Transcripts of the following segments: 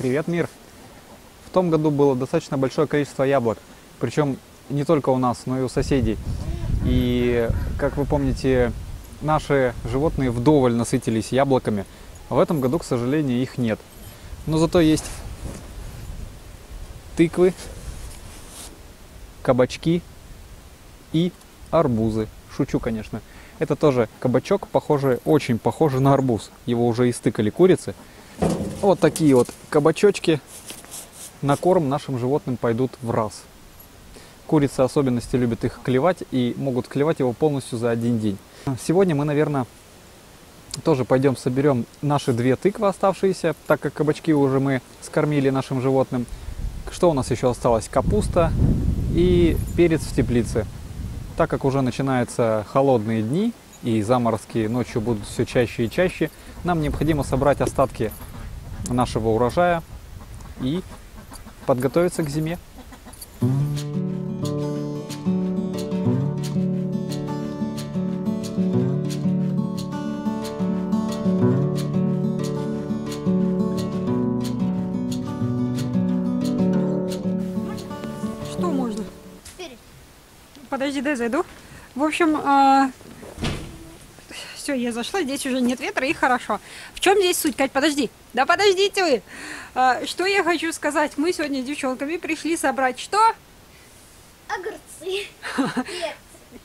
Привет, мир! В том году было достаточно большое количество яблок, причем не только у нас, но и у соседей. И, как вы помните, наши животные вдоволь насытились яблоками, а в этом году, к сожалению, их нет. Но зато есть тыквы, кабачки и арбузы. Шучу, конечно. Это тоже кабачок, похожий, очень похожий на арбуз. Его уже истыкали курицы. Вот такие вот кабачочки на корм нашим животным пойдут в раз. Курицы особенности любят их клевать и могут клевать его полностью за один день. Сегодня мы, наверное, тоже пойдем соберем наши две тыквы оставшиеся, так как кабачки уже мы скормили нашим животным. Что у нас еще осталось? Капуста и перец в теплице. Так как уже начинаются холодные дни и заморозки ночью будут все чаще и чаще, нам необходимо собрать остатки нашего урожая и подготовиться к зиме. Что можно? Подожди, дай зайду. В общем, все, я зашла, здесь уже нет ветра и хорошо. В чем здесь суть, Кать? Подожди. Да подождите вы. А, что я хочу сказать? Мы сегодня с девчонками пришли собрать что? Огурцы.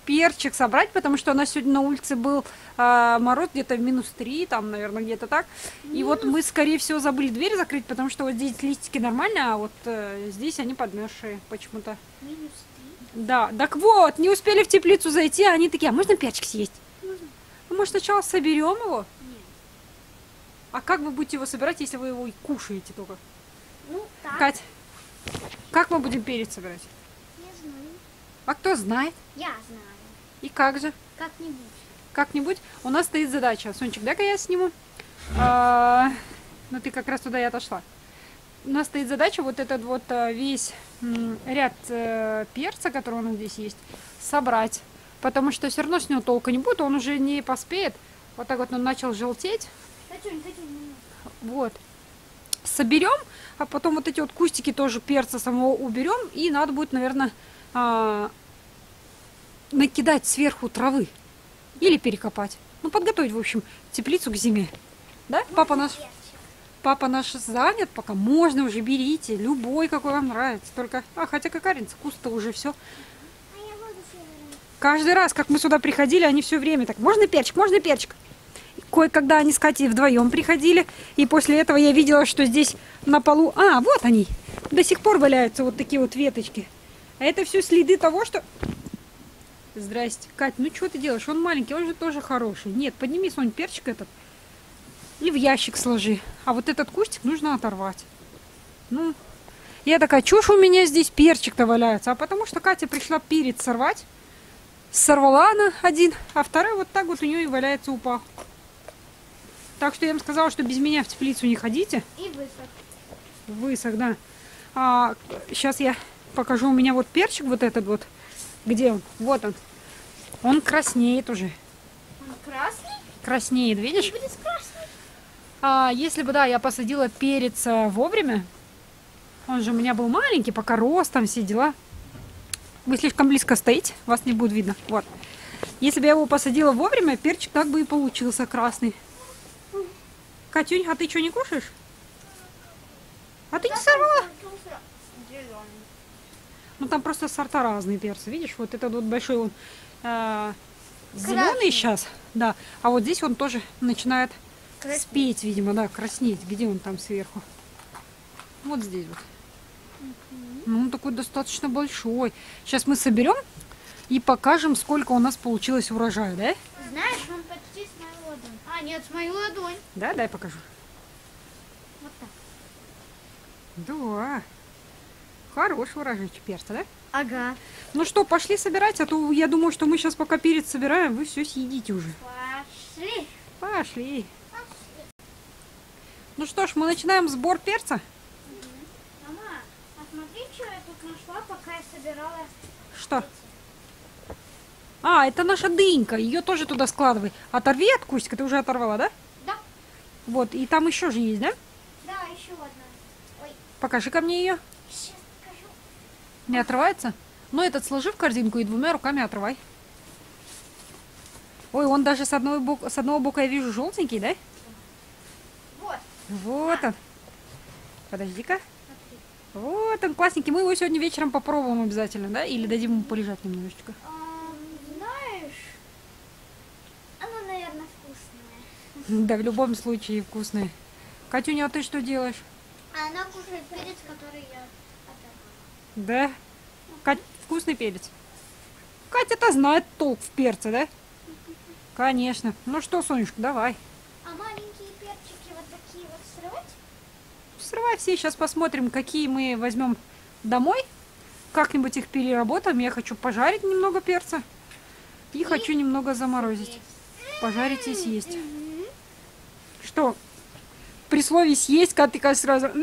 Перчик собрать, потому что у нас сегодня на улице был а, мороз где-то в минус 3, там, наверное, где-то так. И вот мы, скорее всего, забыли дверь закрыть, потому что вот здесь листики нормально, а вот э, здесь они подмерзшие почему-то. Минус три. Да, так вот, не успели в теплицу зайти, а они такие, а можно перчик съесть? Можно. Ну, может, сначала соберем его? А как вы будете его собирать, если вы его и кушаете только? Ну, так. Кать, как мы будем перец собирать? Не знаю. А кто знает? Я знаю. И как же? Как-нибудь. Как-нибудь. У нас стоит задача. Сончик, дай-ка я сниму. А, ну, ты как раз туда и отошла. У нас стоит задача вот этот вот а, весь ряд э, перца, который у нас здесь есть, собрать. Потому что все равно с него толка не будет, он уже не поспеет. Вот так вот он начал желтеть. Вот. Соберем, а потом вот эти вот кустики тоже перца самого уберем. И надо будет, наверное, а, накидать сверху травы. Или перекопать. Ну, подготовить, в общем, теплицу к зиме. Да? Папа наш, Перчик. папа наш занят, пока можно уже берите. Любой, какой вам нравится. Только, а, хотя какая разница, куст-то уже все. А. Каждый раз, как мы сюда приходили, они все время так, можно перчик, можно перчик. Кое-когда они с Катей вдвоем приходили, и после этого я видела, что здесь на полу... А, вот они! До сих пор валяются вот такие вот веточки. А это все следы того, что... Здрасте. Кать, ну что ты делаешь? Он маленький, он же тоже хороший. Нет, подними, Сонь, перчик этот и в ящик сложи. А вот этот кустик нужно оторвать. Ну, я такая, ж у меня здесь перчик-то валяется? А потому что Катя пришла перец сорвать. Сорвала она один, а второй вот так вот у нее и валяется упал. Так что я им сказала, что без меня в теплицу не ходите. И высох. Высох, да. А, сейчас я покажу. У меня вот перчик вот этот вот. Где он? Вот он. Он краснеет уже. Он красный? Краснеет, видишь? Будет красный. А если бы, да, я посадила перец э, вовремя, он же у меня был маленький, пока рос, там все дела. Вы слишком близко стоите, вас не будет видно. Вот. Если бы я его посадила вовремя, перчик так бы и получился красный. Катюнь, а ты что, не кушаешь? А ты не сорвала? Зеленый. Ну там просто сорта разные перцы, видишь? Вот этот вот большой он зеленый Красный. сейчас, да. А вот здесь он тоже начинает Краснеть. спеть, видимо, да, краснеть. Где он там сверху? Вот здесь вот. Ну, он такой достаточно большой. Сейчас мы соберем и покажем, сколько у нас получилось урожая, да? Знаешь, он почти. А, нет, с мою ладонь. Да, дай покажу. Вот так. Да. Хороший урожайчик перца, да? Ага. Ну что, пошли собирать, а то я думаю, что мы сейчас пока перец собираем, вы все съедите уже. Пошли. Пошли. Ну что ж, мы начинаем сбор перца. Мама, а смотри, что я тут нашла, пока я собирала. Что? А, это наша дынька, ее тоже туда складывай. Оторви от кустика, ты уже оторвала, да? Да. Вот, и там еще же есть, да? Да, еще одна. Покажи ко мне ее. Сейчас покажу. Не отрывается? Ну, этот сложи в корзинку и двумя руками отрывай. Ой, он даже с одного, бока, с одного бока я вижу желтенький, да? Вот, Вот он. Подожди-ка. Вот он, классненький. Мы его сегодня вечером попробуем обязательно, да? Или дадим ему полежать немножечко. Ам, знаешь, оно, наверное, вкусное. Да, в любом случае вкусный. Катюня, а ты что делаешь? А она кушает перец, который я оторвала. Да? Кать, вкусный перец. Катя-то знает толк в перце, да? Конечно. Ну что, Сонюшка, давай. А маленькие перчики вот такие вот срывать? Срывай все, сейчас посмотрим, какие мы возьмем домой. Как-нибудь их переработаем. Я хочу пожарить немного перца. И хочу немного заморозить. Пожарить и съесть. Что? При слове съесть, как ты как сразу... «М,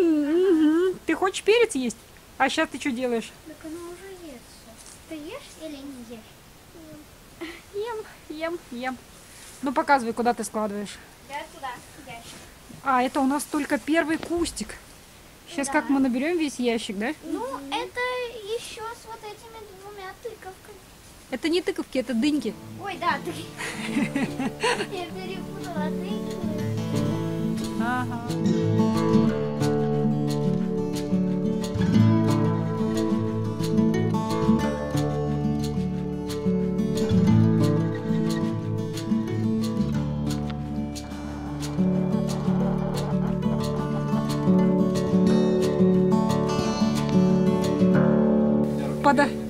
мгм». Ты хочешь перец есть? А сейчас ты что делаешь? Так оно уже естся. Ты ешь или не ешь? Ем, ем, ем. Ну показывай, куда ты складываешь. Да, туда, ящик. А, это у нас только первый кустик. Сейчас Да. как мы наберем весь ящик, да? Ну, это еще с вот этими двумя тыковками. Это не тыковки, это дыньки. Ой, да, ты. Я перепутала тыквы. Ага. Подо-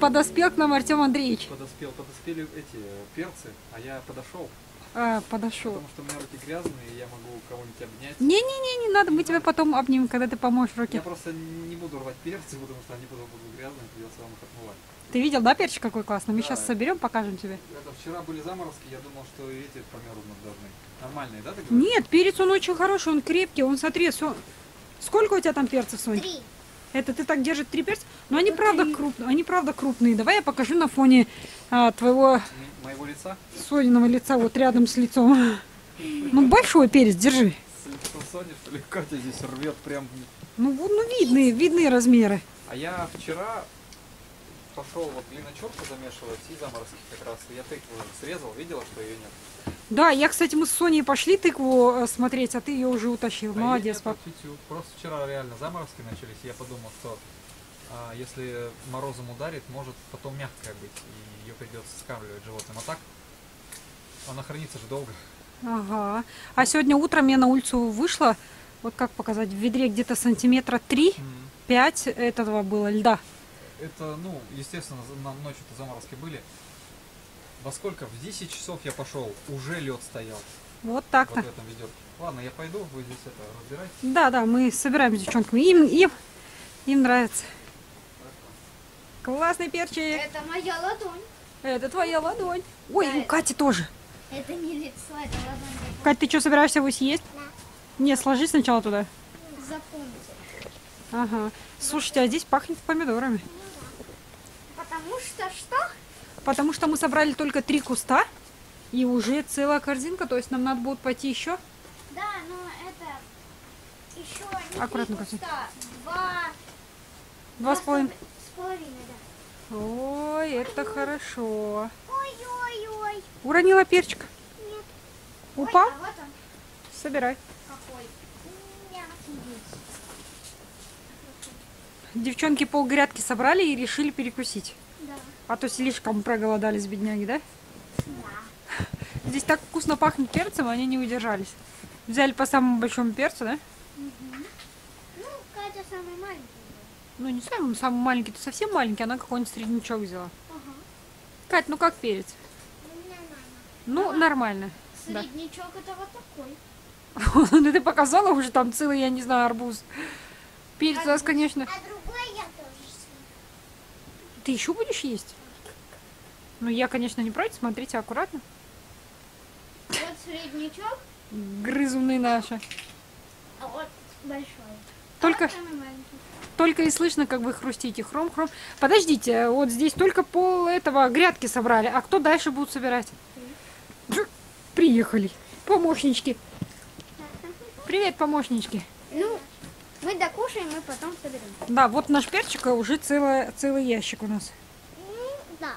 Подоспел к нам Артем Андреевич. Подоспел, подоспели эти э, перцы, а я подошел, А, подошел. потому что у меня руки грязные, и я могу кого-нибудь обнять. Не-не-не, не надо, мы тебя потом обнимем, когда ты поможешь руки. Я просто не буду рвать перцы, потому что они потом будут грязные, придется вам их отмывать. Ты видел, да, перчик какой классный? Мы Да. сейчас соберем, покажем тебе. Это вчера были заморозки, я думал, что эти померзнуть должны. Нормальные, да, ты говоришь? Нет, перец он очень хороший, он крепкий, он, смотри, со- сколько у тебя там перцев, Сонь? Три. Это ты так держишь три перца? Но они правда крупные, они правда крупные. Давай я покажу на фоне а, твоего Моего лица? Сониного лица, вот рядом с лицом. Ну, большой перец, держи. С лицом Сони, что ли, Катя здесь рвет прям. Ну, вот, ну видны, видны размеры. А я вчера пошел вот глиночерку замешивать и заморозки как раз. И Я тыкву срезал, видела, что ее нет. Да, я, кстати, мы с Соней пошли тыкву э, смотреть, а ты ее уже утащил. А Молодец, пап. Просто вчера реально заморозки начались, я подумал, что а, если морозом ударит, может потом мягкая быть, и ее придется скармливать животным. А так она хранится же долго. Ага. А сегодня утром я на улицу вышла, вот как показать, в ведре где-то сантиметра 3-5 этого было льда. Это, ну, естественно, ночью-то заморозки были. Во сколько? В 10 часов я пошел, уже лед стоял Вот вот так-то. в этом ведерке. Ладно, я пойду, вы здесь это разбирайте. Да, да, мы собираем с девчонками. Им, им, им нравится. Классный перчик. Это моя ладонь. Это твоя ладонь. Ой, Да, у это- Кати тоже. Это не лицо, это ладонь. Кать, ты что, собираешься его съесть? Да. Не, сложи сначала туда. Запомните. Ага. Слушайте, а здесь пахнет помидорами. Потому что что? Потому что мы собрали только три куста. И уже целая корзинка, то есть нам надо будет пойти еще. Да, но это еще не Аккуратно, три куста, Два. Два с половиной. С половиной, да. Ой, это хорошо. Ой-ой-ой. Уронила перчик. Нет. Упал? Ой, а вот он Собирай. какой. Девчонки полгрядки собрали и решили перекусить. Да. А то слишком проголодались бедняги, да? Да. Здесь так вкусно пахнет перцем, они не удержались. Взяли по самому большому перцу, да? Ну, Катя самый маленький. Ну, не самый, самый маленький, ты совсем маленький, она какой-нибудь среднячок взяла. Ага. Кать, ну как перец? Ну, нормально. Ну, нормально. Да. Среднячок это вот такой. Ну, ты показала уже там целый, я не знаю, арбуз. Перец у нас, конечно... А другой. Ты еще будешь есть? Ну, я, конечно, не против, смотрите аккуратно. Вот среднячок, Грызуны наши. а вот большой. Только, Вот маленький. только и слышно, как вы хрустите. Хром-хром. Подождите, вот здесь только пол этого грядки собрали. А кто дальше будет собирать? Приехали. Помощнички. Привет, помощнички. Ну, Мы докушаем и потом соберем. Да, вот наш перчик уже целый, целый ящик у нас. Да.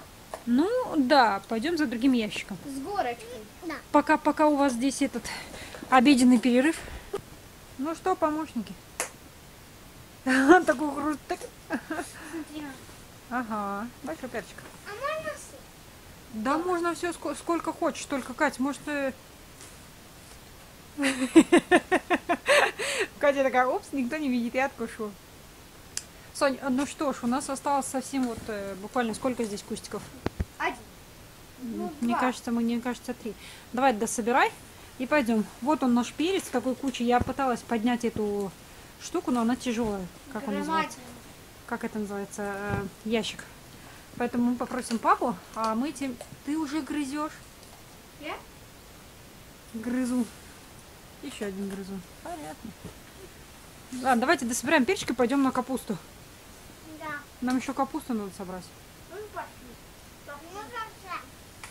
Ну, да, пойдем за другим ящиком. С горочкой. Да. Пока, пока у вас здесь этот обеденный перерыв. Ну что, помощники? Такой так- Смотри. Ага, большой перчик. А можно Да можно все сколько хочешь, только, Кать, может... э, Катя такая, опс, никто не видит, я откушу. Сонь, а ну что ж, у нас осталось совсем вот э, буквально сколько здесь кустиков? Один. Ну, Мне два. кажется, мне кажется, три. Давай дособирай и пойдем. Вот он наш перец такой куче. Я пыталась поднять эту штуку, но она тяжелая. Как он называется? Громадина. Как это называется? Э, ящик. Поэтому мы попросим папу, а мы тем... Ты уже грызешь? Я? Грызу. Еще один грызу. Понятно. Ладно, давайте дособираем перчик и пойдем на капусту. Да. Нам еще капусту надо собрать. Ну пошли. Ну пошли.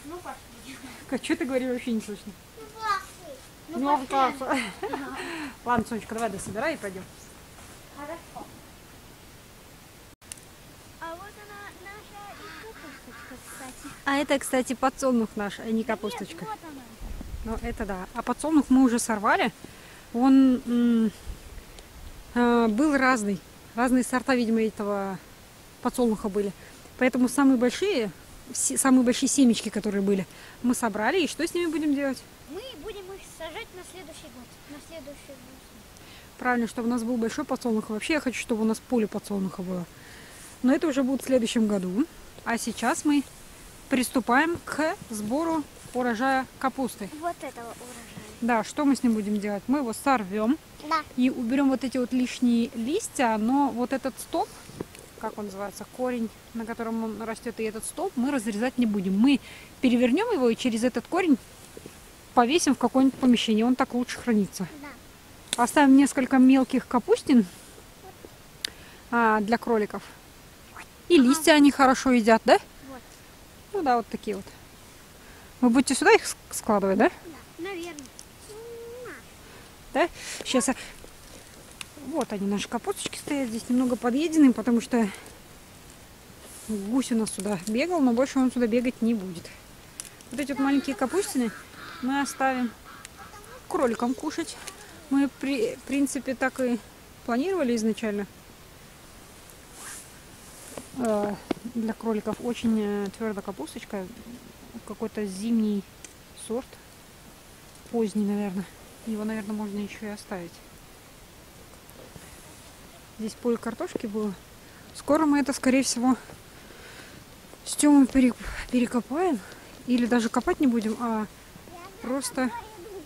Ну пошли. Как, что ты говоришь, вообще не слышно. Ну пошли. Ну, как? Ладно, Сонечка, давай дособирай и пойдем. Хорошо. А вот она наша капусточка, кстати. А это, кстати, подсолнух наш, а не капусточка. Нет, вот она. Ну, это да. А подсолнух мы уже сорвали. Он а, был разный. Разные сорта, видимо, этого подсолнуха были. Поэтому самые большие, самые большие семечки, которые были, мы собрали. И что с ними будем делать? Мы будем их сажать на следующий год. На следующий год. Правильно, чтобы у нас был большой подсолнух. Вообще я хочу, чтобы у нас поле подсолнуха было. Но это уже будет в следующем году. А сейчас мы приступаем к сбору урожая капусты. Вот этого урожая. Да, что мы с ним будем делать? Мы его сорвем Да. и уберем вот эти вот лишние листья, но вот этот столб, как он называется, корень, на котором он растет, и этот столб мы разрезать не будем. Мы перевернем его и через этот корень повесим в какое-нибудь помещение. Он так лучше хранится. Да. Оставим несколько мелких капустин а, для кроликов. И листья они хорошо едят, да? Вот. Ну да, вот такие вот. Вы будете сюда их складывать, да? Да. Наверное. Да? Сейчас. Вот они, наши капусточки стоят здесь немного подъедены, потому что гусь у нас сюда бегал, но больше он сюда бегать не будет. Вот эти вот маленькие капустины мы оставим кроликам кушать. Мы, при, в принципе, так и планировали изначально. Э, Для кроликов очень твердая капусточка. Какой-то зимний сорт. Поздний, наверное. Его, наверное, можно еще и оставить. Здесь поле картошки было. Скоро мы это, скорее всего, с Тёмой пере- перекопаем. Или даже копать не будем, а просто...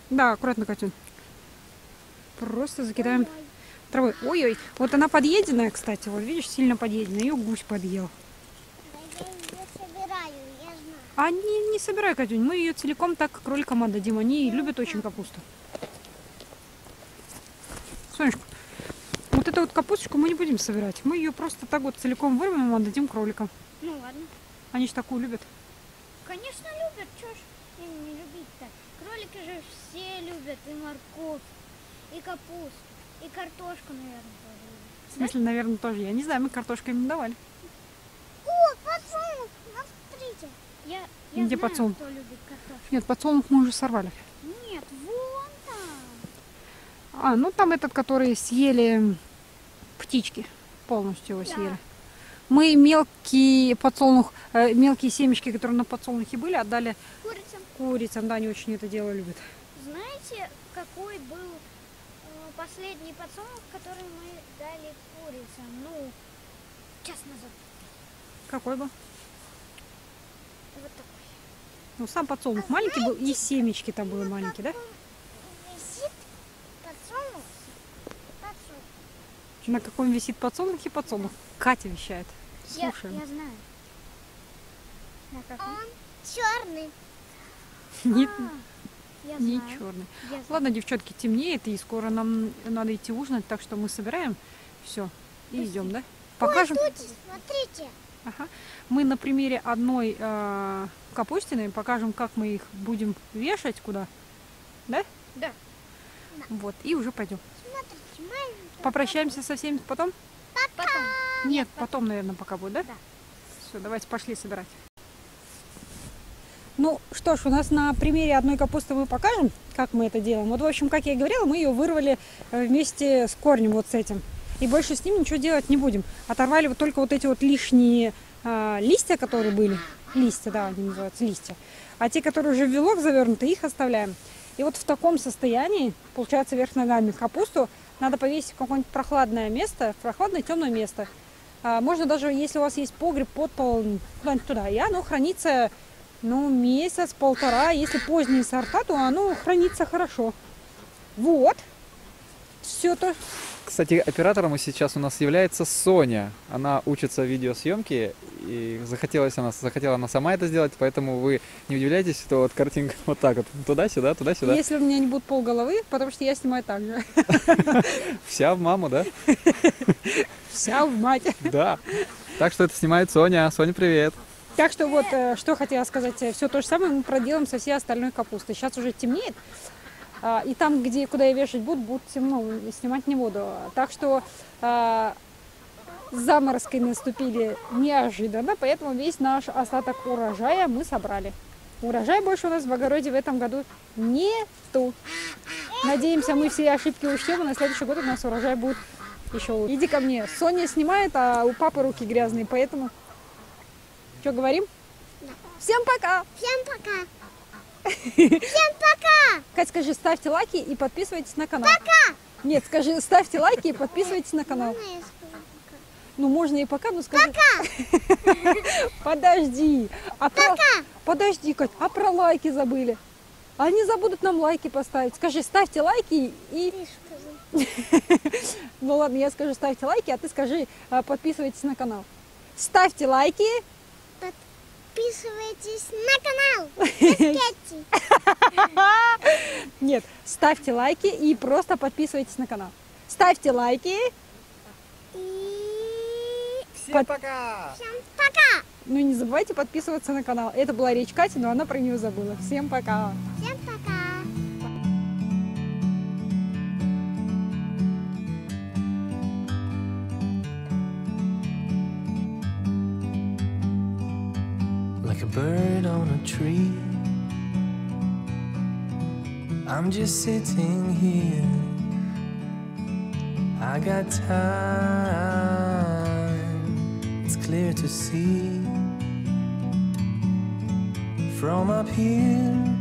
Да, аккуратно, Катюн. Просто закидаем травой. Ой-ой, вот она подъеденная, кстати. Вот видишь, сильно подъеденная. Ее гусь подъел. Я ее собираю, я знаю. А не, не собирай, Катюнь. Мы ее целиком так кроликам отдадим. Они любят очень капусту. Сонечка, вот эту вот капусточку мы не будем собирать. Мы ее просто так вот целиком вырвем и отдадим кроликам. Ну ладно. Они же такую любят. Конечно любят, чё ж им не любить-то? Кролики же все любят и морковь, и капусту, и картошку, наверное, тоже любят. В смысле, наверное, тоже. Я не знаю, мы картошку им не давали. О, подсолнух, смотрите. Я, я Где знаю, подсолнух? кто любит картошку. Нет, подсолнух мы уже сорвали. Нет, вон там. А, ну там этот, который съели птички. Полностью его Да. съели. Мы мелкие подсолнух, э, мелкие семечки, которые на подсолнухе были, отдали Курицам. курицам. Да, они очень это дело любят. Знаете, какой был э, последний подсолнух, который мы дали курицам? Ну, час назад. Какой был? Вот такой. Ну, сам подсолнух маленький был, и семечки там были маленькие, да? Висит подсолнух. Подсолнух. На каком висит подсолнух и подсолнух? Катя вещает. Я, Слушаем. я знаю. На каком? черный. Не, я не знаю. черный. Я знаю. Ладно, девчонки, темнеет, и скоро нам надо идти ужинать, так что мы собираем все и идем, да? Покажем. Ой, тут, смотрите. Ага. Мы на примере одной э, капустины покажем, как мы их будем вешать куда. Да? Да. Вот, и уже пойдем. Попрощаемся со всеми потом? Потом. Нет, потом, наверное, пока будет, да? Да. Все, давайте пошли собирать. Ну что ж, у нас на примере одной капусты мы покажем, как мы это делаем. Вот, в общем, как я и говорила, мы ее вырвали э, вместе с корнем вот с этим. И больше с ним ничего делать не будем. Оторвали вот только вот эти вот лишние а, листья, которые были. Листья, да, они называются листья. А те, которые уже в вилок завернуты, их оставляем. И вот в таком состоянии, получается, вверх ногами капусту надо повесить в какое-нибудь прохладное место, прохладное темное место. А, можно даже, если у вас есть погреб, подпол, куда-нибудь туда. И оно хранится, ну, месяц, полтора. Если поздние сорта, то оно хранится хорошо. Вот. Все то. Кстати, оператором сейчас у нас является Соня. Она учится видеосъемке и захотелось она, захотела она сама это сделать, поэтому вы не удивляйтесь, что вот картинка вот так вот туда-сюда, туда-сюда. Если у меня не будет полголовы, потому что я снимаю так же. Вся в маму, да? Вся в мать. Да. Так что это снимает Соня. Соня, привет. Так что вот, э, что хотела сказать, все то же самое мы проделаем со всей остальной капустой. Сейчас уже темнеет, и там, где, куда я вешать буду, будет темно, и снимать не буду. Так что а, заморозки наступили неожиданно, поэтому весь наш остаток урожая мы собрали. Урожая больше у нас в огороде в этом году нету. Надеемся, мы все ошибки учтем, и на следующий год у нас урожай будет еще лучше. Иди ко мне. Соня снимает, а у папы руки грязные, поэтому... Что говорим? Всем пока! Всем пока. Всем пока. Кать, скажи, ставьте лайки и подписывайтесь на канал. Пока! Нет, скажи, ставьте лайки и подписывайтесь на канал. Пока? Ну, можно и пока, но скажи... Пока! Подожди. А про... Подожди, Кать, а про лайки забыли. Они забудут нам лайки поставить. Скажи, ставьте лайки и... Ну ладно, я скажу, ставьте лайки, а ты скажи, а, подписывайтесь на канал. Ставьте лайки. Подписывайтесь на канал. Нет, ставьте лайки и просто подписывайтесь на канал. Ставьте лайки. И Всем Под- пока! всем пока. Ну и не забывайте подписываться на канал. Это была речь Кати, но она про нее забыла. Всем пока. Всем пока. Bird on a tree. I'm just sitting here. I got time, it's clear to see. From up here,